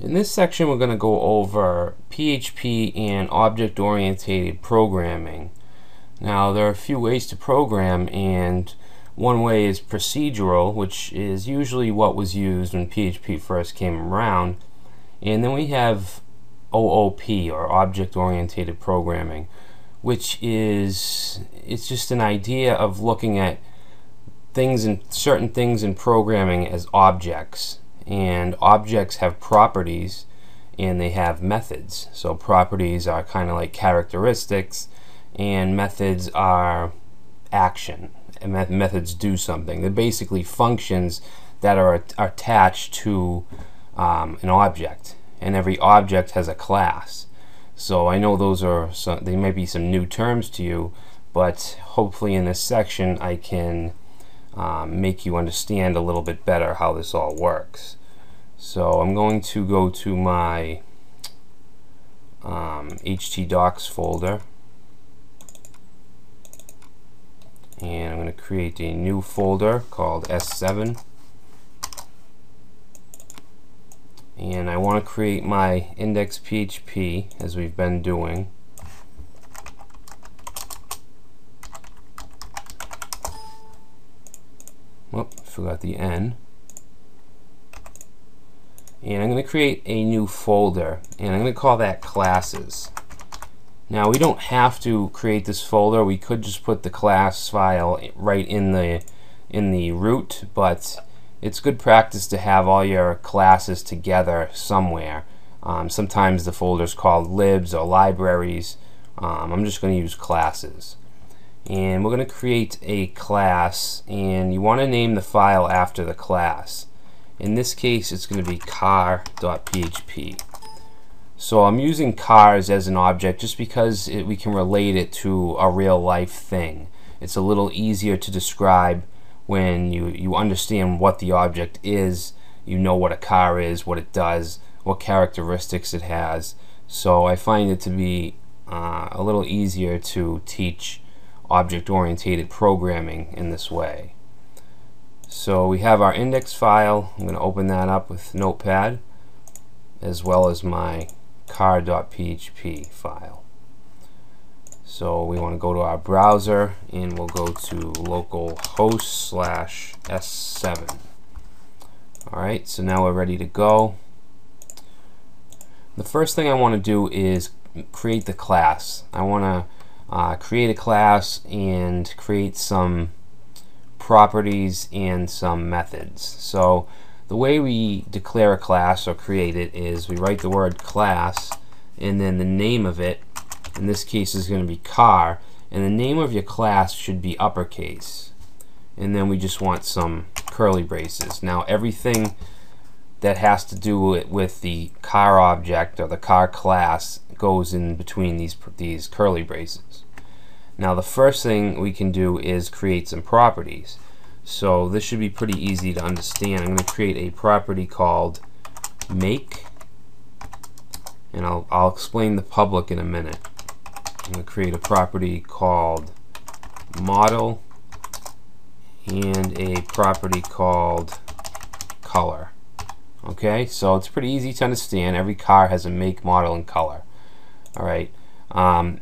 In this section we're going to go over PHP and object-oriented programming. Now there are a few ways to program and one way is procedural which is usually what was used when PHP first came around and then we have OOP or object-oriented programming which is it's just an idea of looking at things and certain things in programming as objects and objects have properties and they have methods. So properties are kind of like characteristics and methods are action. And methods do something. They're basically functions that are, attached to um, an object and every object has a class. So I know those are some, they may be some new terms to you but hopefully in this section I can um, make you understand a little bit better how this all works. So I'm going to go to my um, htdocs folder. And I'm going to create a new folder called S7 and I want to create my index PHP as we've been doing. Whoop, forgot the N and I'm going to create a new folder and I'm going to call that classes. Now we don't have to create this folder. We could just put the class file right in the in the root but it's good practice to have all your classes together somewhere. Um, sometimes the folder is called libs or libraries. Um, I'm just going to use classes. And we're going to create a class and you want to name the file after the class in this case, it's going to be car.php. So I'm using cars as an object just because it, we can relate it to a real life thing. It's a little easier to describe when you, you understand what the object is, you know what a car is, what it does, what characteristics it has. So I find it to be uh, a little easier to teach object-oriented programming in this way. So we have our index file. I'm going to open that up with Notepad as well as my car.php file. So we want to go to our browser and we'll go to localhost slash S7. Alright, so now we're ready to go. The first thing I want to do is create the class. I want to uh, create a class and create some properties and some methods. So the way we declare a class or create it is we write the word class and then the name of it in this case is going to be car and the name of your class should be uppercase and then we just want some curly braces. Now everything that has to do with the car object or the car class goes in between these these curly braces. Now the first thing we can do is create some properties. So this should be pretty easy to understand. I'm going to create a property called make and I'll, I'll explain the public in a minute. I'm going to create a property called model and a property called color. Okay, so it's pretty easy to understand. Every car has a make, model, and color. All right. Um,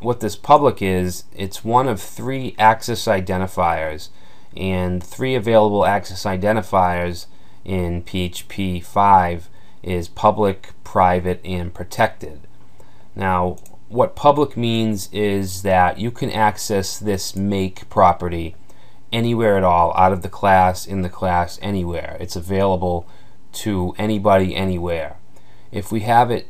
what this public is, it's one of three access identifiers and three available access identifiers in PHP 5 is public, private, and protected. Now what public means is that you can access this make property anywhere at all out of the class, in the class, anywhere. It's available to anybody anywhere. If we have it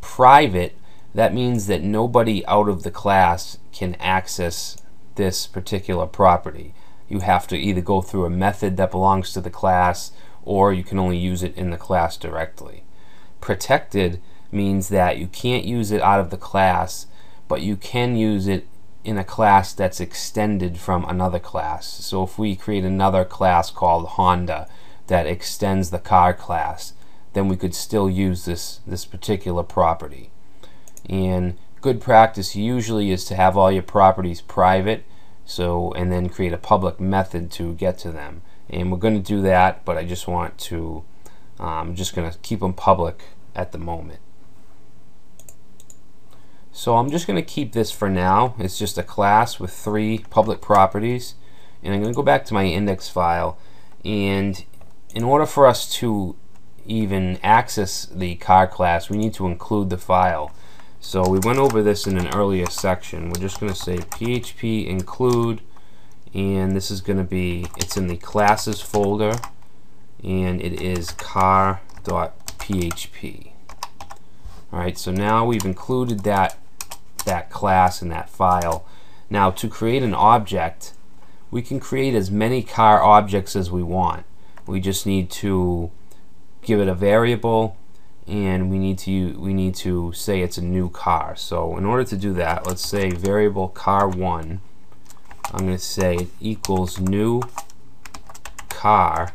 private that means that nobody out of the class can access this particular property. You have to either go through a method that belongs to the class or you can only use it in the class directly. Protected means that you can't use it out of the class but you can use it in a class that's extended from another class. So if we create another class called Honda that extends the car class, then we could still use this, this particular property. And good practice usually is to have all your properties private so and then create a public method to get to them. And we're going to do that, but I just want to I'm just going to keep them public at the moment. So I'm just going to keep this for now. It's just a class with three public properties. And I'm going to go back to my index file. And in order for us to even access the car class, we need to include the file. So we went over this in an earlier section. We're just going to say php include, and this is going to be, it's in the classes folder, and it is car.php. Alright, so now we've included that, that class in that file. Now to create an object, we can create as many car objects as we want. We just need to give it a variable and we need to we need to say it's a new car. So in order to do that, let's say variable car1. I'm going to say equals new car.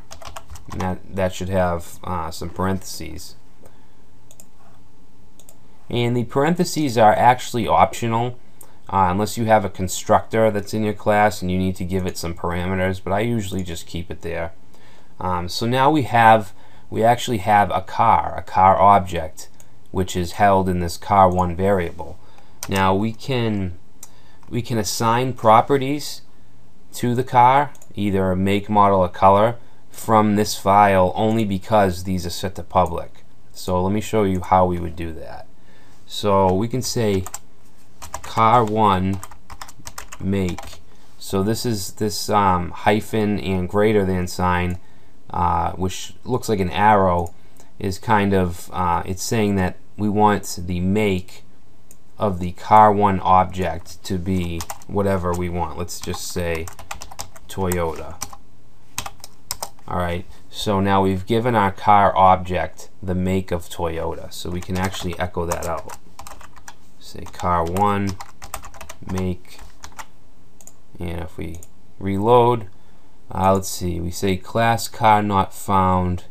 And that that should have uh, some parentheses. And the parentheses are actually optional. Uh, unless you have a constructor that's in your class and you need to give it some parameters, but I usually just keep it there. Um, so now we have we actually have a car, a car object, which is held in this car1 variable. Now we can we can assign properties to the car, either a make, model, or color, from this file only because these are set to public. So let me show you how we would do that. So we can say car1 make. So this is this um, hyphen and greater than sign uh, which looks like an arrow, is kind of, uh, it's saying that we want the make of the car1 object to be whatever we want. Let's just say Toyota. Alright, so now we've given our car object the make of Toyota. So we can actually echo that out. Say car1 make and if we reload uh, let's see, we say class car not found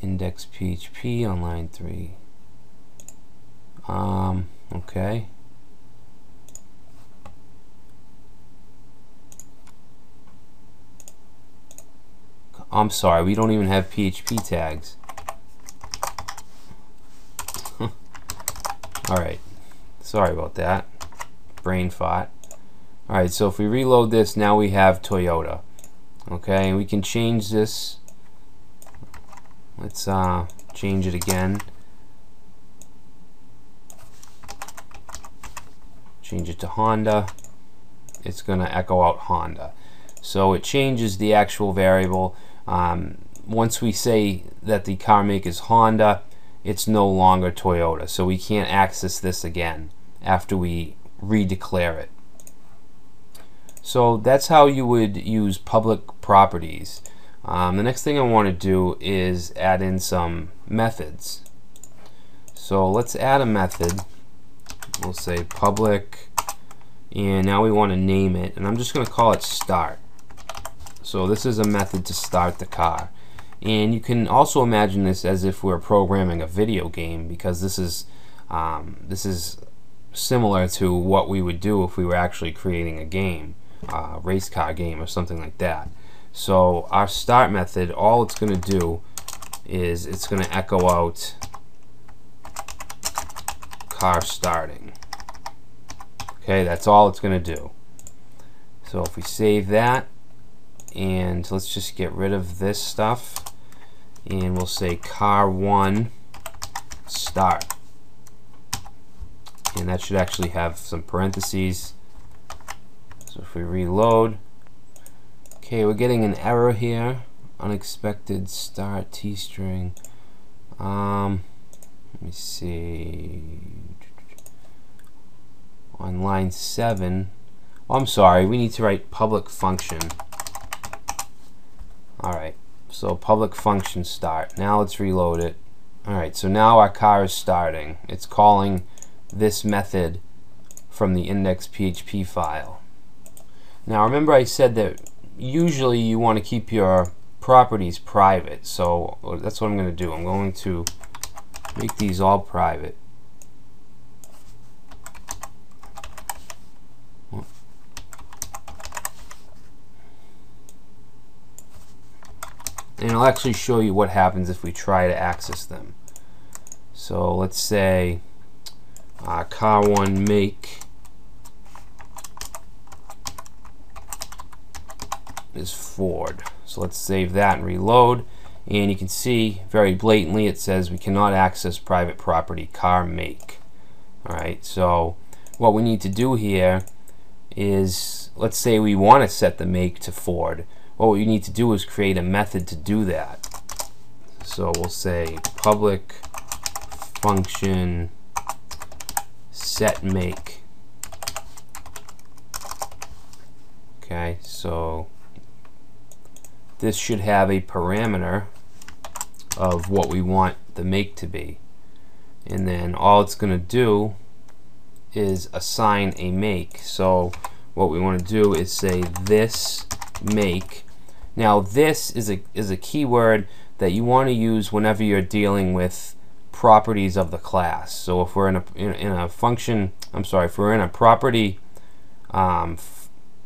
index PHP on line 3. Um, okay. I'm sorry, we don't even have PHP tags. Alright, sorry about that. Brain fart. Alright, so if we reload this, now we have Toyota. Okay, and we can change this. Let's uh, change it again. Change it to Honda. It's going to echo out Honda. So it changes the actual variable. Um, once we say that the car make is Honda, it's no longer Toyota. So we can't access this again after we redeclare it. So that's how you would use public properties. Um, the next thing I want to do is add in some methods. So let's add a method. We'll say public and now we want to name it and I'm just going to call it start. So this is a method to start the car. And you can also imagine this as if we're programming a video game because this is um, this is similar to what we would do if we were actually creating a game uh, race car game or something like that. So our start method, all it's going to do is it's going to echo out car starting. Okay, that's all it's going to do. So if we save that, and let's just get rid of this stuff, and we'll say car1 start. And that should actually have some parentheses so if we reload, okay, we're getting an error here. Unexpected start T string. Um, let me see. On line seven, oh, I'm sorry, we need to write public function. Alright, so public function start. Now let's reload it. Alright, so now our car is starting. It's calling this method from the index.php file. Now remember I said that usually you want to keep your properties private so that's what I'm going to do. I'm going to make these all private. and I'll actually show you what happens if we try to access them. So let's say uh, car one make is Ford. So let's save that and reload. And you can see very blatantly it says we cannot access private property car make. Alright, so what we need to do here is, let's say we want to set the make to Ford. What we need to do is create a method to do that. So we'll say public function set make. Okay, so this should have a parameter of what we want the make to be. And then all it's going to do is assign a make. So what we want to do is say this make. Now this is a, is a keyword that you want to use whenever you're dealing with properties of the class. So if we're in a, in, in a function, I'm sorry, if we're in a property um,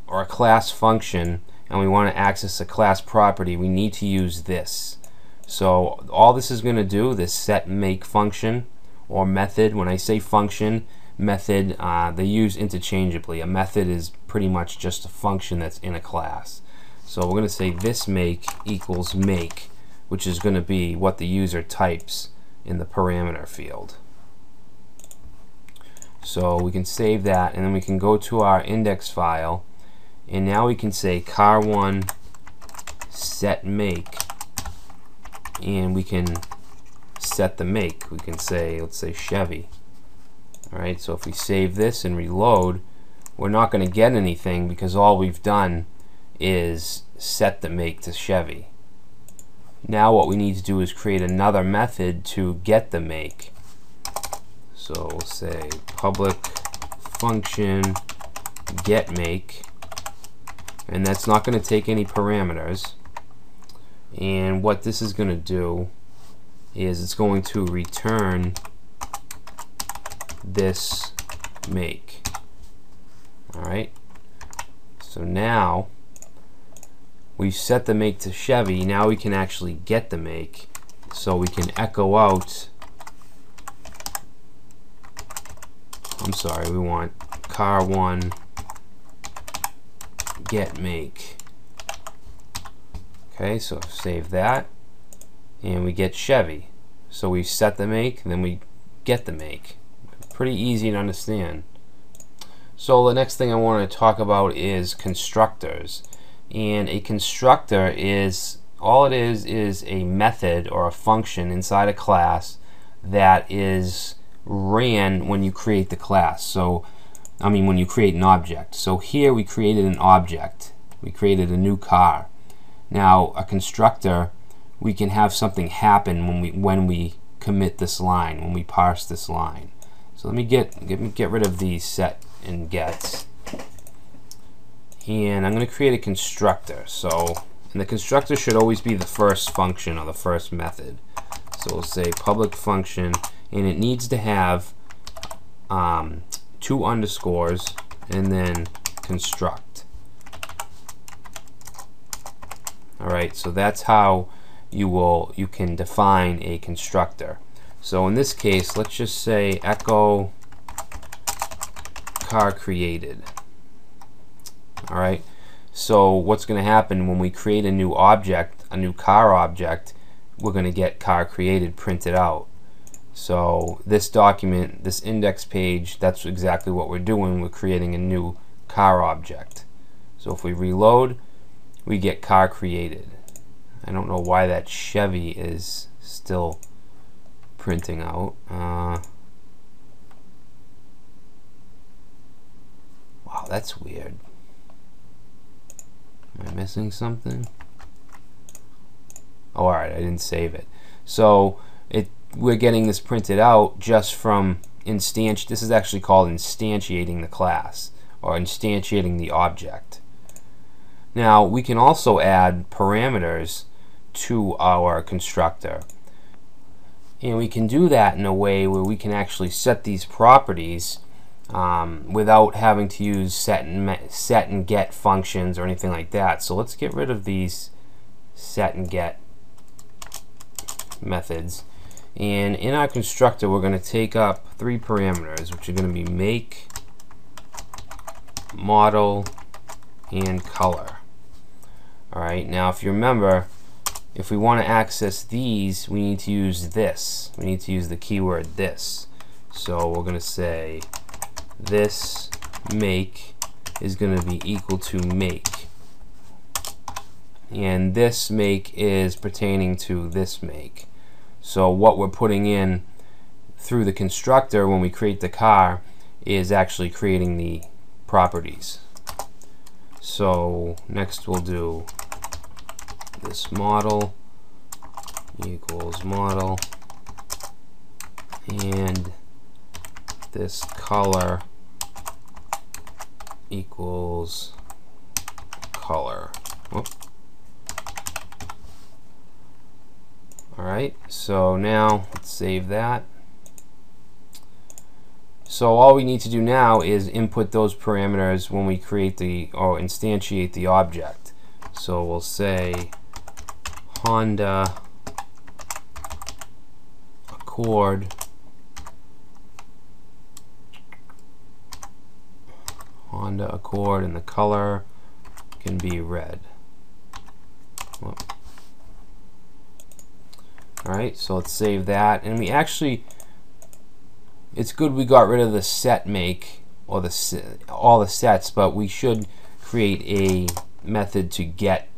or a class function and we want to access a class property, we need to use this. So all this is going to do, this set make function or method, when I say function, method, uh, they use interchangeably. A method is pretty much just a function that's in a class. So we're going to say this make equals make, which is going to be what the user types in the parameter field. So we can save that and then we can go to our index file and now we can say car1 set make. And we can set the make. We can say let's say Chevy. Alright so if we save this and reload we're not going to get anything because all we've done is set the make to Chevy. Now what we need to do is create another method to get the make. So we'll say public function get make and that's not going to take any parameters. And what this is going to do is it's going to return this make. Alright? So now we've set the make to Chevy. Now we can actually get the make. So we can echo out. I'm sorry we want car 1 get make. Okay, so save that, and we get Chevy. So we set the make, then we get the make. Pretty easy to understand. So the next thing I want to talk about is constructors. And a constructor is, all it is, is a method or a function inside a class that is ran when you create the class. So I mean when you create an object. So here we created an object. We created a new car. Now a constructor, we can have something happen when we when we commit this line, when we parse this line. So let me get get get rid of these set and gets. And I'm going to create a constructor. So and the constructor should always be the first function or the first method. So we'll say public function and it needs to have um, two underscores, and then construct. Alright, so that's how you will you can define a constructor. So in this case, let's just say echo car created. Alright, so what's going to happen when we create a new object, a new car object, we're going to get car created printed out. So this document, this index page, that's exactly what we're doing. We're creating a new car object. So if we reload, we get car created. I don't know why that Chevy is still printing out. Uh, wow, that's weird. Am I missing something? Oh, alright, I didn't save it. So it we're getting this printed out just from instanti this is actually called instantiating the class or instantiating the object. Now we can also add parameters to our constructor and we can do that in a way where we can actually set these properties um, without having to use set and set and get functions or anything like that. So let's get rid of these set and get methods. And in our constructor, we're going to take up three parameters, which are going to be make, model, and color. Alright, now if you remember, if we want to access these, we need to use this. We need to use the keyword this. So we're going to say this make is going to be equal to make. And this make is pertaining to this make. So what we're putting in through the constructor when we create the car is actually creating the properties. So next we'll do this model equals model and this color equals color. Alright, so now let's save that. So all we need to do now is input those parameters when we create the or instantiate the object. So we'll say Honda Accord Honda Accord and the color can be red. Alright, so let's save that. And we actually, it's good we got rid of the set make, or the all the sets, but we should create a method to get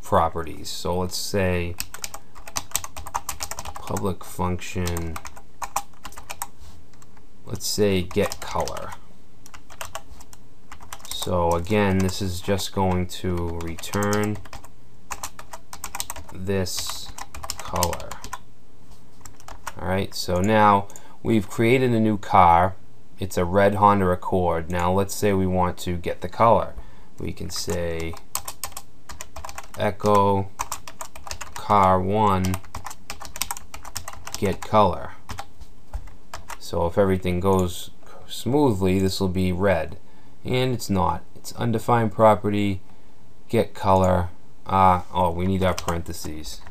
properties. So let's say public function, let's say get color. So again, this is just going to return this color. Alright, so now we've created a new car. It's a red Honda Accord. Now let's say we want to get the color. We can say echo car 1 get color. So if everything goes smoothly, this will be red. And it's not. It's undefined property, get color. Ah, uh, oh, we need our parentheses.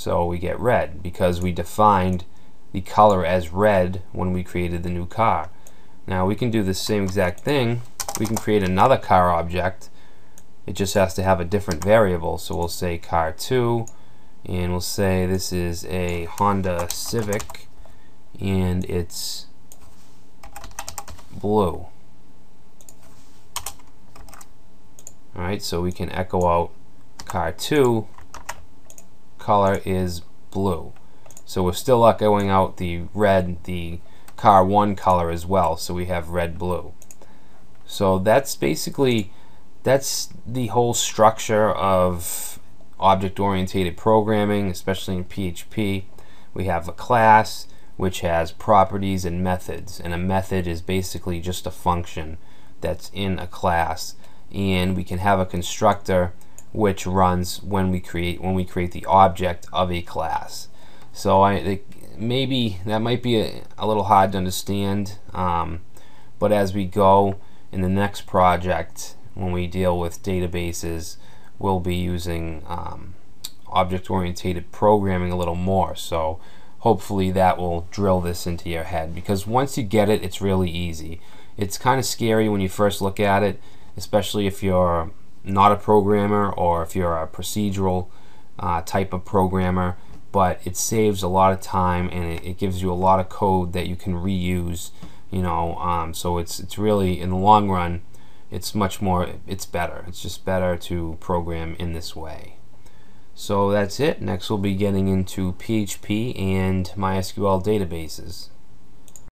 So we get red because we defined the color as red when we created the new car. Now we can do the same exact thing. We can create another car object. It just has to have a different variable. So we'll say car 2 and we'll say this is a Honda Civic and it's blue. Alright, so we can echo out car 2 color is blue. So we're still echoing out the red, the car 1 color as well, so we have red blue. So that's basically that's the whole structure of object-oriented programming, especially in PHP. We have a class which has properties and methods, and a method is basically just a function that's in a class. And we can have a constructor which runs when we create when we create the object of a class. So I maybe that might be a, a little hard to understand, um, but as we go in the next project, when we deal with databases, we'll be using um, object-oriented programming a little more. So hopefully that will drill this into your head because once you get it, it's really easy. It's kind of scary when you first look at it, especially if you're not a programmer or if you're a procedural uh, type of programmer but it saves a lot of time and it, it, gives you a lot of code that you can reuse you know um, so it's it's really in the long run it's much more it's better. It's just better to program in this way. So that's it. Next we'll be getting into PHP and MySQL databases